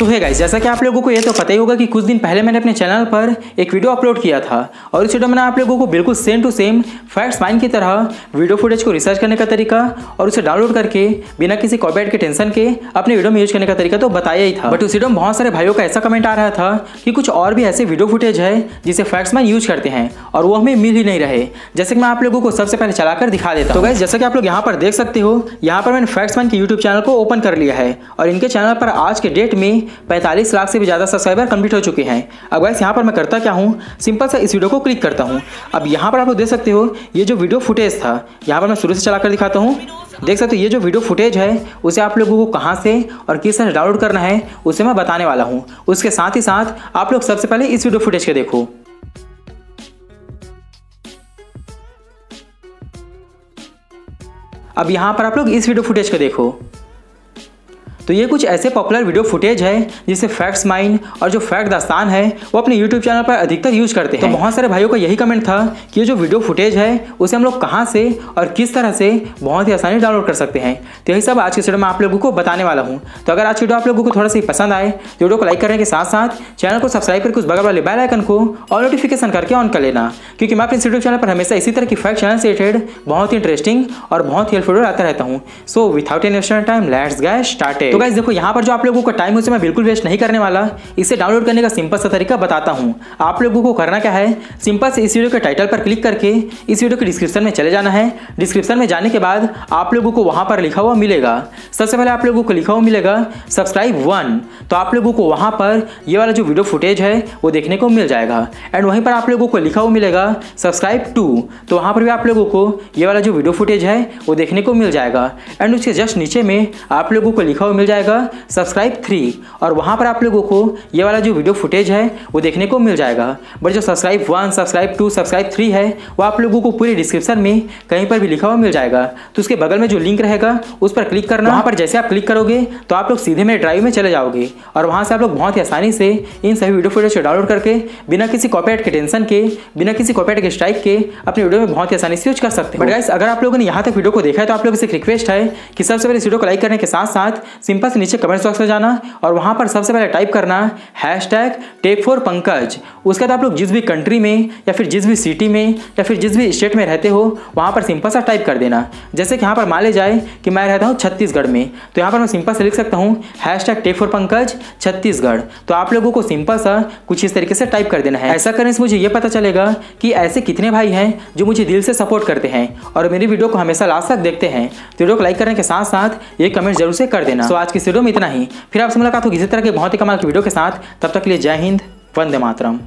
सो है गाइस जैसा कि आप लोगों को ये तो पता ही होगा कि कुछ दिन पहले मैंने अपने चैनल पर एक वीडियो अपलोड किया था और इस वीडियो में आप लोगों को बिल्कुल same to same Facts Mine की तरह वीडियो फुटेज को रिसर्च करने का तरीका और उसे डाउनलोड करके बिना किसी कॉपीराइट के टेंशन के अपने वीडियो में यूज़ करने का तरीका तो बताया ही था। बट उस वीडियो में बहुत सारे भाइयों का ऐसा कमेंट आ रहा था कि कुछ और भी ऐसे वीडियो फुटेज है जिसे फैक्ट्स माइन यूज़ करते हैं और वो हमें मिल ही नहीं रहे। जैसे कि मैं आप लोगों को सबसे पहले चलाकर दिखा देता तो गाइस जैसा कि आप लोग यहाँ पर देख सकते हो, यहाँ पर मैंने फैक्ट्स माइन के यूट्यूब चैनल को ओपन कर लिया है और इनके चैनल पर आज के डेट में पैंतालीस लाख से भी ज़्यादा सब्सक्राइबर कंप्लीट हो चुके हैं। अब वैसे यहाँ पर मैं करता क्या हूँ? सिंपल सा इस वीडियो को क्लिक करता हूँ। अब यहाँ पर आप लोग देख सकते हो, ये जो वीडियो फुटेज था, यहाँ पर मैं शुरू से चला दिखाता हूँ। देख सकते हो, ये जो वीडियो फुटेज है, उसे आप लोगों को कहाँ से और किस तरह डाउनलोड करना है, उसे मैं बताने वाला हूँ। उसके साथ ही साथ, आप लोग सबसे पहले इस वीडियो फुटेज के देखो। अब यहाँ पर आप लोग इस वीडियो फुटेज को देखो। तो ये कुछ ऐसे पॉपुलर वीडियो फुटेज है जिसे फैक्ट्स माइन और जो फैक्ट दास्तान है वो अपने यूट्यूब चैनल पर अधिकतर यूज़ करते हैं। तो बहुत सारे भाइयों का यही कमेंट था कि ये जो वीडियो फुटेज है उसे हम लोग कहाँ से और किस तरह से बहुत ही आसानी डाउनलोड कर सकते हैं। तो यही सब आज के वीडियो में आप लोगों को बताने वाला हूँ। तो अगर आज की वीडियो आप लोगों को थोड़ा सा पसंद आए तो वीडियो को लाइक करने के साथ साथ चैनल को सब्सक्राइब करके उस बगल वाले बेल आइकन को और नोटिफिकेशन करके ऑन कर लेना। क्योंकि मैं अपने यूट्यूब चैनल पर हमेशा इसी तरह की फैक्ट चैनल से रिलेटेड बहुत ही इंटरेस्टिंग और बहुत ही हेल्पफुल आता रहता हूँ। So without an time let's get started तो गाइज़ देखो, यहाँ पर जो आप लोगों का टाइम उसे मैं बिल्कुल वेस्ट नहीं करने वाला। इसे डाउनलोड करने का सिंपल सा तरीका बताता हूँ। आप लोगों को करना क्या है? सिंपल से इस वीडियो के टाइटल पर क्लिक करके इस वीडियो के डिस्क्रिप्शन में चले जाना है। डिस्क्रिप्शन में जाने के बाद आप लोगों को वहाँ पर लिखा हुआ मिलेगा। सबसे पहले आप लोगों को लिखा हुआ मिलेगा सब्सक्राइब वन तो आप लोगों को वहाँ पर ये वाला जो वीडियो फुटेज है, वो देखने को मिल जाएगा। एंड वहीं पर आप लोगों को लिखा हुआ मिलेगा सब्सक्राइब टू तो वहाँ पर भी आप लोगों को ये वाला जो वीडियो फुटेज है, वो देखने को मिल जाएगा। एंड उसके जस्ट नीचे में आप लोगों को लिखा हुआ मिल जाएगा सब्सक्राइब थ्री और वहाँ पर आप लोगों को ये वाला जो वीडियो फुटेज है, वो देखने को मिल जाएगा। बट जो subscribe one subscribe two subscribe three है, वो आप लोगों को पूरे डिस्क्रिप्शन में कहीं पर भी लिखा हुआ मिल जाएगा। तो उसके बगल में जो लिंक रहेगा, उस पर क्लिक करना। वहाँ पर जैसे आप क्लिक करोगे तो आप लोग सीधे मेरे ड्राइव में चले जाओगे। और वहाँ से आप लोग बहुत ही आसानी से इन सभी वीडियो फुटेज को डाउनलोड करके, बिना किसी कॉपीराइट के टेंशन के, बिना किसी कॉपीराइट के स्ट्राइक के, अपने वीडियो में बहुत ही आसानी से यूज़ कर सकते हैं। बट गाइस अगर आप लोगों ने यहाँ तक वीडियो को देखा है तो आप लोग से रिक्वेस्ट है कि सबसे पहले इस वीडियो को लाइक करने के साथ साथ सिंपल से नीचे कमेंट बॉक्स में जाना और वहाँ पर सबसे पहले टाइप करना hashtag tech for Pankaj. उसके बाद आप लोग जिस भी कंट्री में या फिर जिस भी सिटी में या फिर जिस भी स्टेट में रहते हो, वहाँ पर सिंपल सा टाइप कर देना। जैसे कि यहाँ पर मान ले जाए कि मैं रहता हूँ छत्तीसगढ़ में तो यहाँ पर मैं सिंपल से लिख सकता हूँ hashtag tech for Pankaj Chhattisgarh. तो आप लोगों को सिंपल सा कुछ इस तरीके से टाइप कर देना है। ऐसा करने से मुझे ये पता चलेगा कि ऐसे कितने भाई हैं जो मुझे दिल से सपोर्ट करते हैं और मेरी वीडियो को हमेशा लास्ट तक देखते हैं। तो वीडियो को लाइक करने के साथ साथ ये कमेंट ज़रूर से कर देना। आज की वीडियो में इतना ही। फिर आपसे मुलाकात होगी इसी तरह के बहुत ही कमाल की वीडियो के साथ। तब तक के लिए जय हिंद, वंदे मातरम।